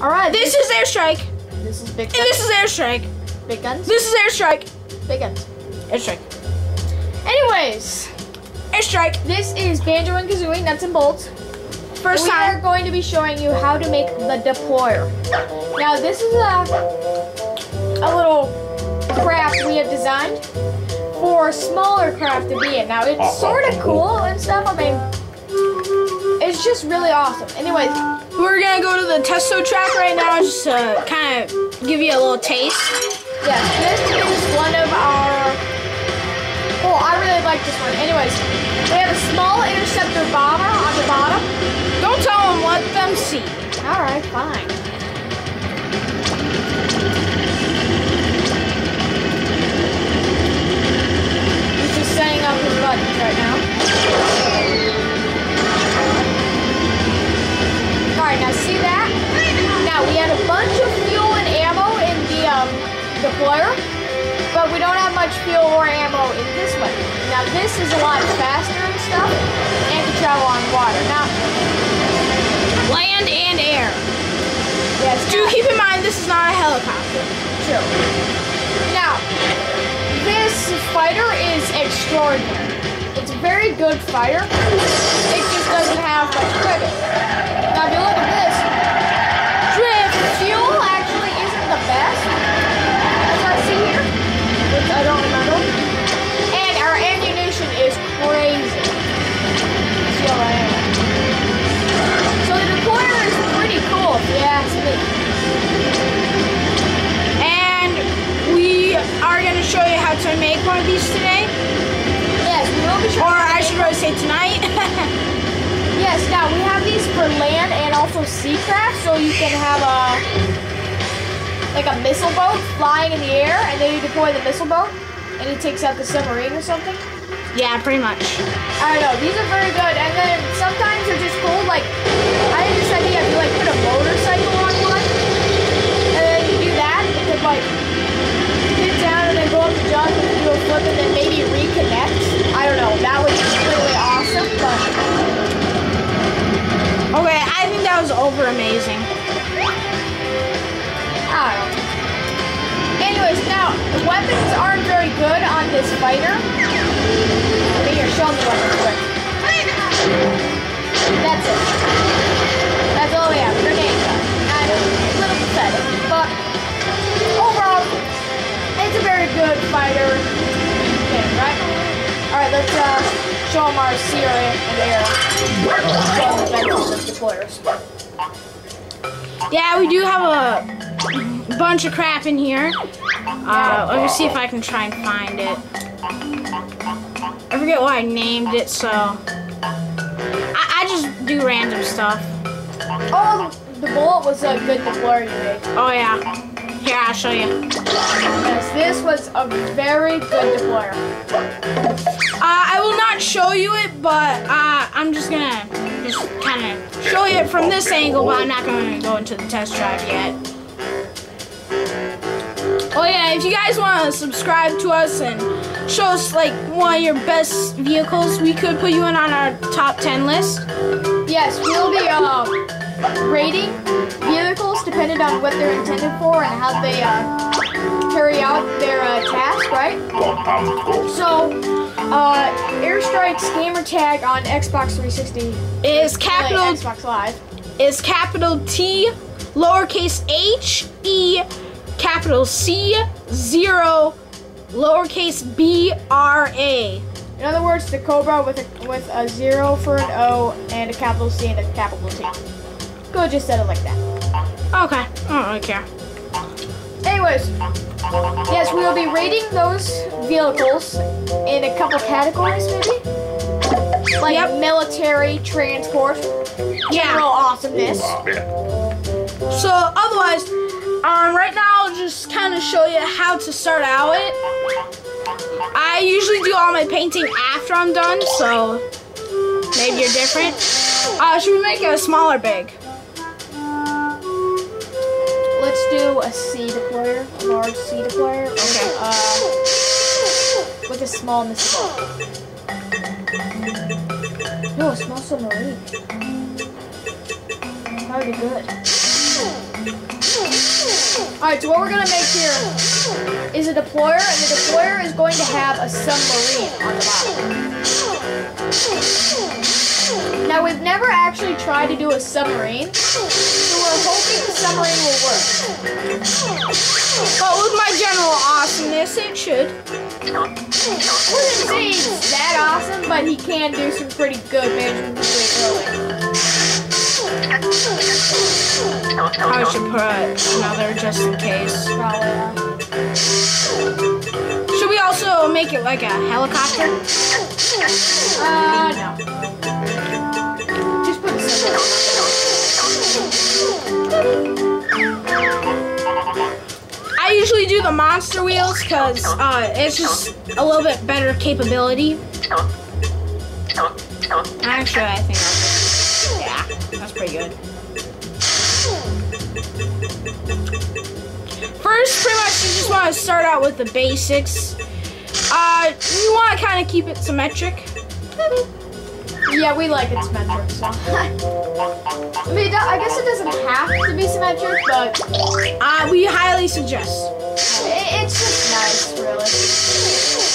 All right. This is airstrike. this is big. And this is airstrike. big guns. This is airstrike. big guns. Airstrike. Anyways, Airstrike. this is Banjo and Kazooie nuts and bolts. First we are going to be showing you how to make the deployer. Now this is a a little craft we have designed for smaller craft to be in. Now it's sort of cool and stuff. I mean, it's just really awesome. Anyways, We're gonna go to the testo track right now just to kind of give you a little taste. yes, this is one of our. Oh, I really like this one. Anyways, we have a small interceptor bomber on the bottom. Don't tell them, let them see. All right, fine. He's just setting up his buttons right now. But we don't have much fuel or ammo in this one. Now this is a lot faster and stuff, and can travel on water. Now, Land and air. yes, Do keep in mind this is not a helicopter. True. Now, this fighter is extraordinary. It's a very good fighter. It just doesn't have much credit. Now, if you look at this, for land and also sea craft, so you can have a like a missile boat flying in the air, and then you deploy the missile boat, and it takes out the submarine or something. yeah, pretty much. I don't know. These are very good, and then sometimes they're just cool. Like I the weapons aren't very good on this fighter. Okay, here, show me the weapons quick. That's it. That's all we have. Grenade gun. Know, a little pathetic, but overall, it's a very good fighter thing, right? Alright, let's uh, show them our Sierra and Air. Deployers. Yeah, we do have a bunch of crap in here. Uh, let me see if I can try and find it. I forget why I named it, so I, I just do random stuff. Oh, the bullet was a good deployer you made. Oh yeah, here I'll show you. Yes, this was a very good deployer. Uh, I will not show you it, but uh, I'm just gonna just kind of show you it from this angle, but I'm not gonna go into the test drive yet. If you guys want to subscribe to us and show us like one of your best vehicles, we could put you in on our top 10 list. Yes, we'll be um, rating vehicles depending on what they're intended for and how they uh, carry out their uh, task, right? So, uh, Airstrike's gamer tag on Xbox 360, Is capital Xbox Live. is capital T, lowercase h, e, capital C, zero, lowercase b, r, a. In other words, the Cobra with a with a zero for an O and a capital C and a capital T. Go just said it like that. Okay, I don't really care. Anyways, yes, we will be rating those vehicles in a couple categories, maybe. Like Yep. military, transport, Yeah. general awesomeness. So otherwise, um, right now I'll just kind of show you how to start out it. I usually do all my painting after I'm done, so maybe you're different. Uh, should we make it a smaller big? Let's do a C deployer, a large C deployer. Okay. Uh, with a small missile. No, a small submarine. That would be good. Alright, so what we're gonna make here is a deployer, and the deployer is going to have a submarine on the bottom. Now we've never actually tried to do a submarine, so we're hoping the submarine will work. But with my general awesomeness, it should. Wouldn't say he's that awesome, but he can do some pretty good management. I should put another just in case. Probably. Should we also make it like a helicopter? Uh, no. Just put the I usually do the monster wheels because uh, it's just a little bit better capability. Actually, I think that's yeah, that's pretty good. First, pretty much, you just want to start out with the basics. Uh, you want to kind of keep it symmetric. Yeah, we like it symmetric, so. I mean, I guess it doesn't have to be symmetric, but Uh, we highly suggest. it, it's just nice, really.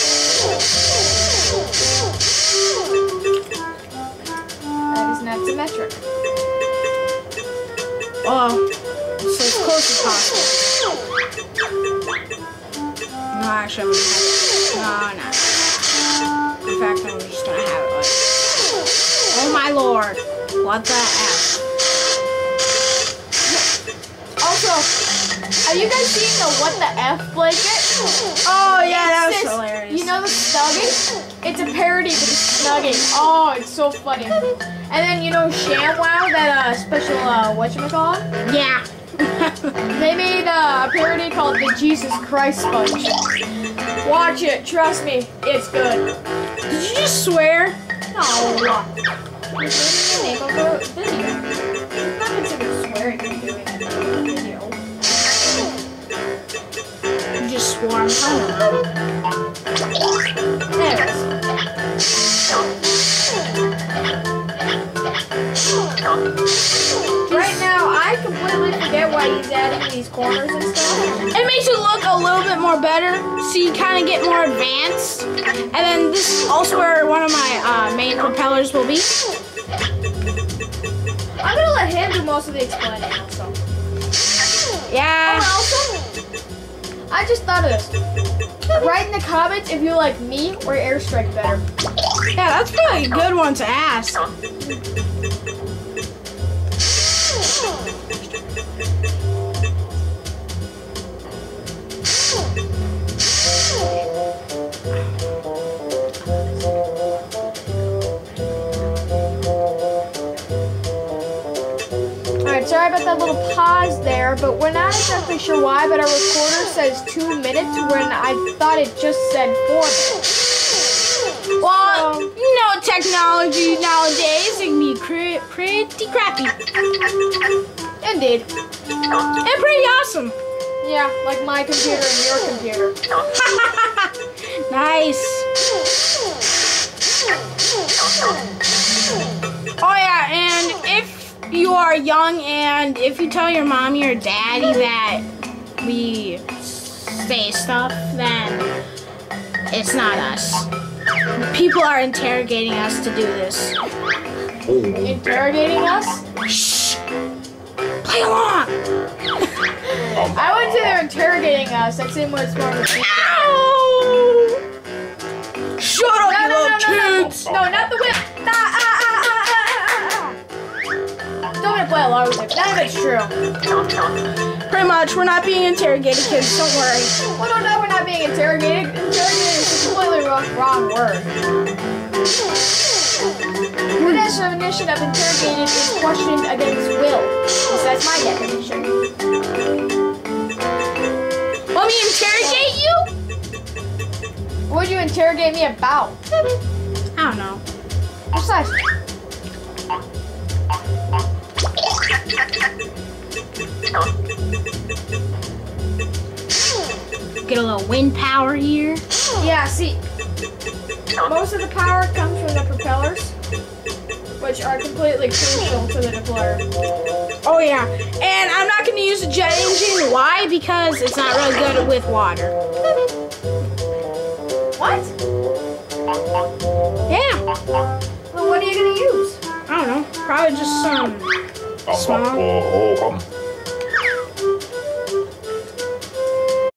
That is not symmetric. Well, so as close as possible. No, actually, I'm gonna have it. No, no. In fact, I'm just gonna have it like. Oh my lord! What the f? Also, have you guys seen the What the F blanket? Oh yeah, that was this- hilarious. You know the Snuggie? It's a parody of the Snuggie. Oh, it's so funny. And then you know ShamWow, that uh, special uh, whatchamacallit? yeah. They made a parody called the Jesus Christ Sponge. Watch it, trust me, it's good. Did you just swear? No. It's the name of video. It's not considered swearing doing a video. You just swore. I'm telling you. Anyways. Why he's adding these corners and stuff. It makes it look a little bit more better, so you kind of get more advanced. And then this is also where one of my uh, main propellers will be. I'm gonna let him do most of the explaining also. Yeah. Oh, also, I just thought of this. Write in the comments if you like me or Airstrike better. Yeah, that's probably a good one to ask. Alright, sorry about that little pause there, but we're not exactly sure why, but our recorder says two minutes when I thought it just said four minutes. Well, you know, technology nowadays can be cre- pretty crappy Indeed. and pretty awesome. Yeah, like my computer and your computer. nice. Oh yeah, you are young and if you tell your mommy or daddy that we say stuff, then it's not us. People are interrogating us to do this. Interrogating us? Shh! Play along! I wouldn't say they're interrogating us. I'd say more it's more of a Ow! Shut up, No, you no, no, little no, no, kids! no, not the whip. Ah, Don't gonna play along with it. None of it's true. Pretty much, we're not being interrogated, kids. Don't worry. Well, no, no, we're not being interrogated. Interrogated is a completely wrong, wrong word. The definition of interrogated is questioned against will. Yes, that's my definition. Want me to interrogate you? What would you interrogate me about? I don't know. Precisely. Get a little wind power here. Yeah, see, most of the power comes from the propellers, which are completely crucial to the deployer. Oh yeah, and I'm not going to use a jet engine. Why? Because it's not really good with water. What? Yeah, Well, what are you gonna use? I don't know. Probably just some Um, Small. oh, oh, um,